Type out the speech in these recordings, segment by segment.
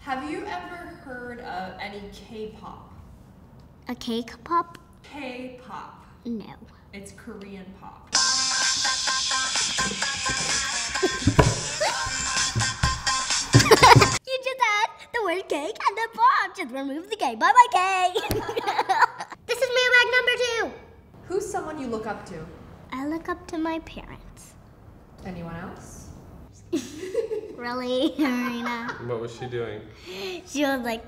Have you ever heard of any K-pop? A cake pop? K-pop. No. It's Korean pop. You just add the word cake and the pop. Just remove the K. Bye bye, K. this is mailbag number two. Who's someone you look up to? I look up to my parents. Anyone else? Really, Marina? What was she doing? She was like,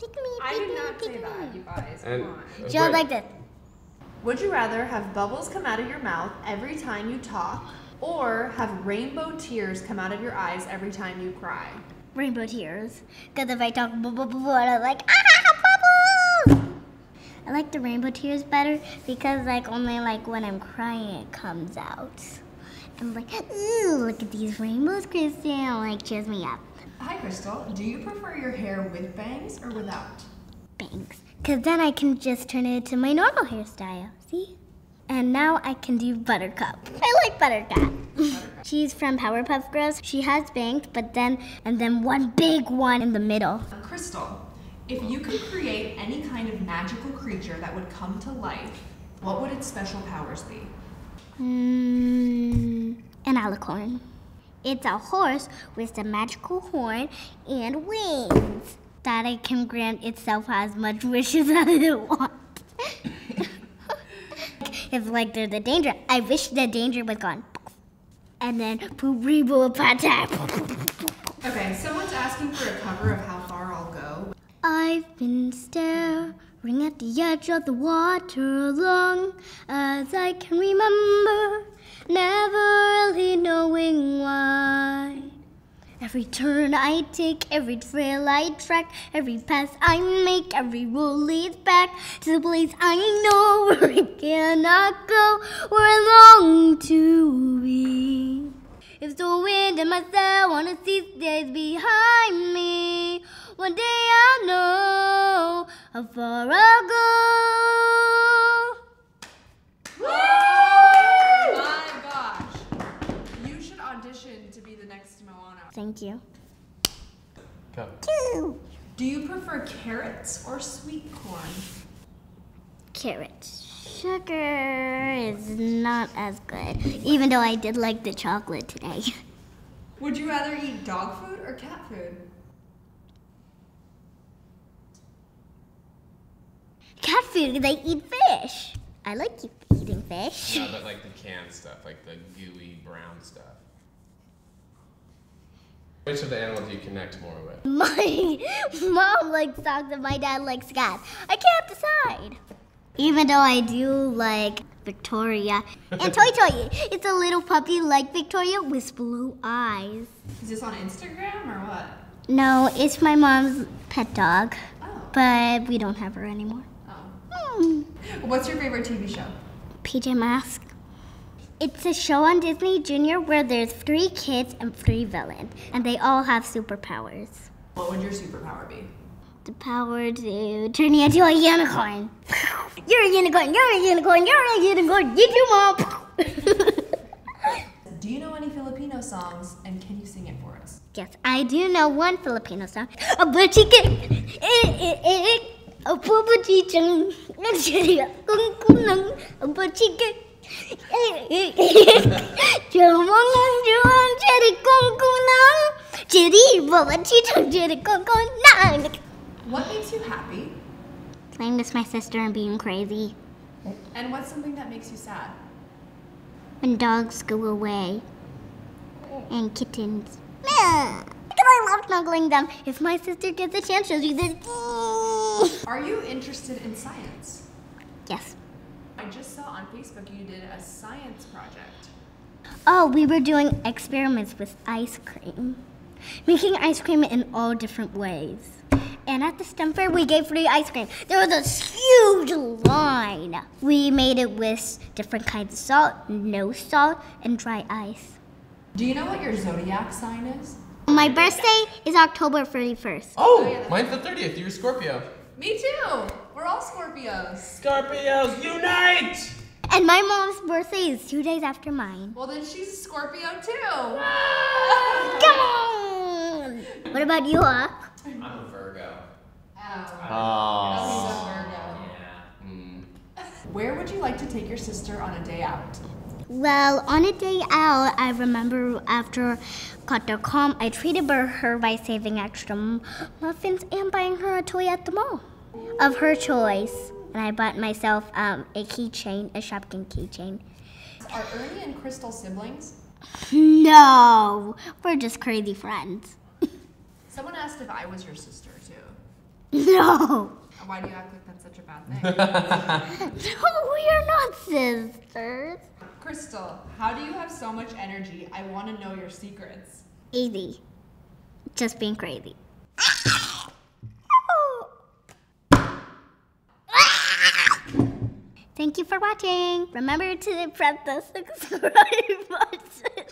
pick me, I pick did me, not pick say me. that, you guys. And Come on. She was like this. Would you rather have bubbles come out of your mouth every time you talk, or have rainbow tears come out of your eyes every time you cry? Rainbow tears. Because if I talk blah, blah, blah, blah, I'm like, ah, bubbles! I like the rainbow tears better because like only like when I'm crying it comes out. I'm like, ooh, look at these rainbows, Kristen. Like cheers me up. Hi, Crystal. Do you prefer your hair with bangs or without? Bangs. Cause then I can just turn it into my normal hairstyle. See? And now I can do Buttercup. I like Buttercup. She's from Powerpuff Girls. She has bangs, but then and then one big one in the middle. Crystal, if you could create any kind of magical creature that would come to life, what would its special powers be? Hmm, an alicorn. It's a horse with a magical horn and wings that it can grant itself as much wishes as it wants. if like there's a danger, I wish the danger was gone. And then poop rebo pata. Okay, someone's asking for a cover of How Far I'll Go. I've been staring at the edge of the water long as I can remember, never really knowing why. Every turn I take, every trail I track, every pass I make, every road leads back to the place I know where I cannot go, where I long to be. If the wind and my sail wanna see days behind me, one day I'll know how far I'll go. My gosh! You should audition to be the next Moana. Thank you. Go. Two. Do you prefer carrots or sweet corn? Carrots. Sugar is not as good, even though I did like the chocolate today. Would you rather eat dog food or cat food? Cat food, they eat fish. I like eating fish. Yeah, but like the canned stuff, like the gooey brown stuff. Which of the animals do you connect more with? My mom likes dogs and my dad likes cats. I can't decide. Even though I do like Victoria. And Toy Toy, it's a little puppy like Victoria with blue eyes. Is this on Instagram or what? No, it's my mom's pet dog, Oh. but we don't have her anymore. oh. Hmm. What's your favorite TV show? PJ Masks. It's a show on Disney Junior where there's three kids and three villains, and they all have superpowers. What would your superpower be? The power to turn you into a unicorn. You're a unicorn, you're a unicorn, you're a unicorn, you too, mom. Do you know any Filipino songs and can you sing it for us? yes, I do know one Filipino song. A chicken, eh, eh, eh, a papa chicken, a chicken, kung kunang, a chicken. Jumangan juang jadi kung kunang, jadi bawa chicken jadi kung kunang. What makes you happy? Playing with my sister and being crazy. And what's something that makes you sad? When dogs go away. And kittens. Because I love snuggling them. If my sister gets a chance, she'll do this. Are you interested in science? Yes. I just saw on Facebook you did a science project. Oh, we were doing experiments with ice cream. Making ice cream in all different ways. And at the STEM fair, we gave free ice cream. There was a huge line. We made it with different kinds of salt, no salt, and dry ice. Do you know what your zodiac sign is? My birthday is October 31st. Oh, yeah, that's mine's the 30th. You're Scorpio. Me too. We're all Scorpios. Scorpios, unite! And my mom's birthday is two days after mine. Well, then she's a Scorpio too. Come on! What about you, Hawk? I'm a Virgo. Oh. Oh. Virgo. Yeah. Mm. Where would you like to take your sister on a day out? Well, on a day out, I remember after got the calm, I treated her by saving extra muffins and buying her a toy at the mall of her choice. And I bought myself um, a keychain, a Shopkin keychain. Are Ernie and Crystal siblings? No, we're just crazy friends. Someone asked if I was your sister too. No, Why do you act like that's such a bad thing? no, we are not sisters. Crystal, how do you have so much energy? I want to know your secrets. Easy, just being crazy. Thank you for watching. Remember to press the subscribe button.